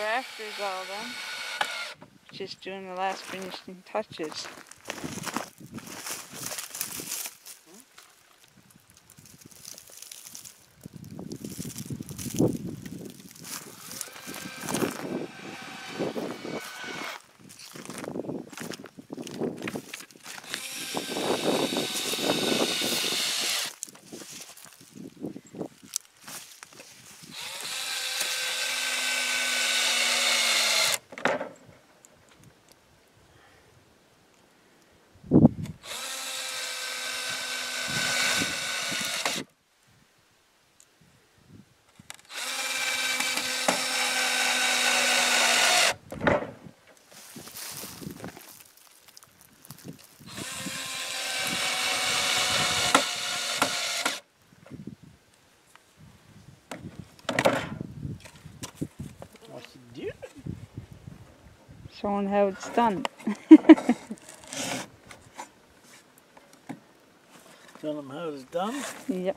rafters all done. Just doing the last finishing touches. Showing how it's done. Tell them how it's done? Yep.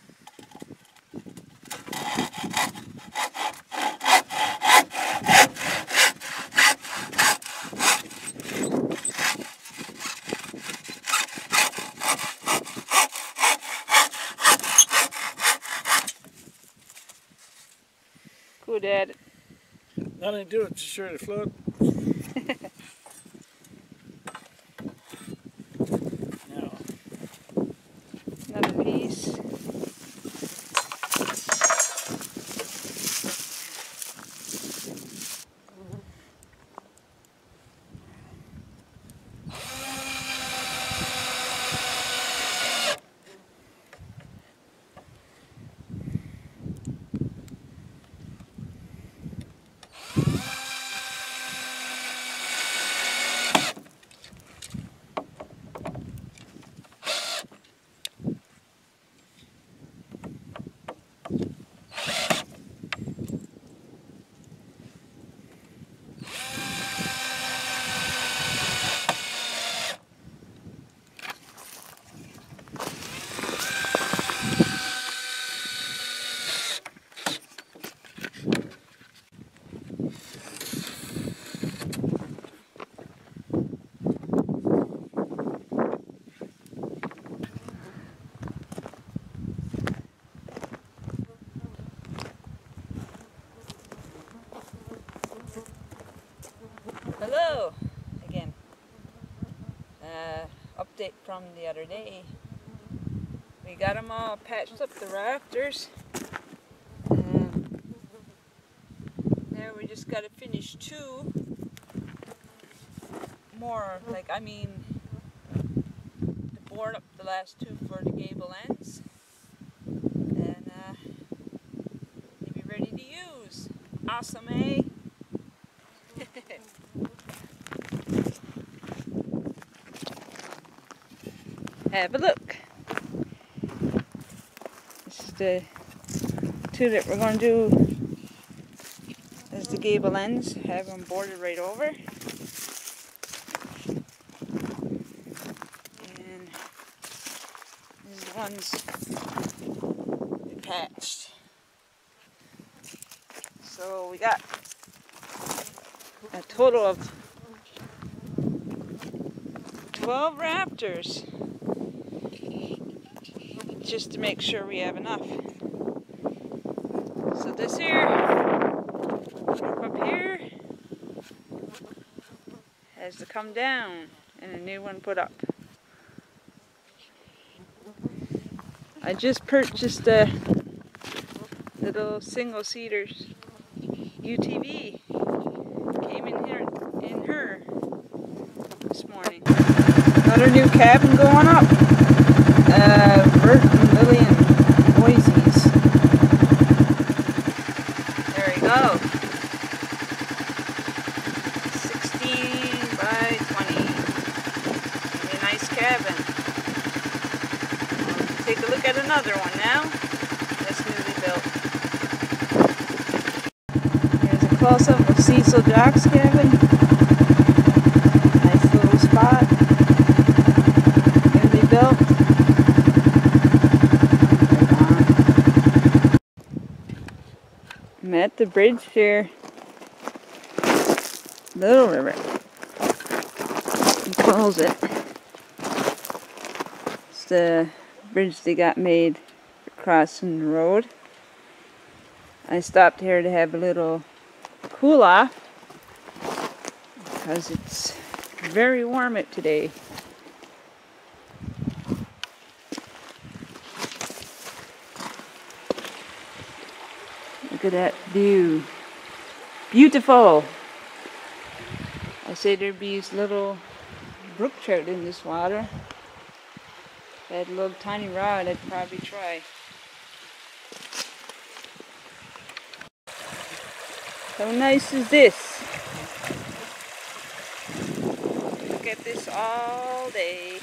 It. Nothing to do it, just sure to float. Another piece. Hello again. Uh, update from the other day. We got them all patched up, the rafters. Um, now we just got to finish two more, like I mean, to board up the last two for the gable ends. And uh, be ready to use. Awesome, eh? Have a look. This is the two that we're going to do as the gable ends. Have them boarded right over. And these the ones patched. So we got a total of 12 rafters just to make sure we have enough. So this here, up here, has to come down and a new one put up. I just purchased a little single seaters UTV. Came in here in her this morning. Another new cabin going up. Uh, Bert and Lily and Boise's. There we go. 16 by 20. A nice cabin. Take a look at another one now. That's newly built. Here's a close-up of Cecil Jock's cabin. Nice little spot. Newly built. I'm at the bridge here. Little River. He calls it. It's the bridge they got made crossing the road. I stopped here to have a little cool off because it's very warm it today. Look at that view. Beautiful. I say there'd be little brook trout in this water. A little tiny rod, I'd probably try. How nice is this? Look at this all day.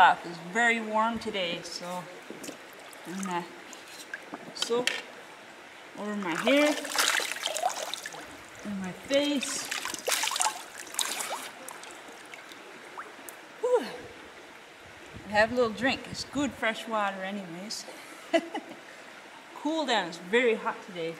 Is very warm today, so I'm gonna soak over my hair and my face. Whew. Have a little drink. It's good fresh water anyways. cool down. It's very hot today.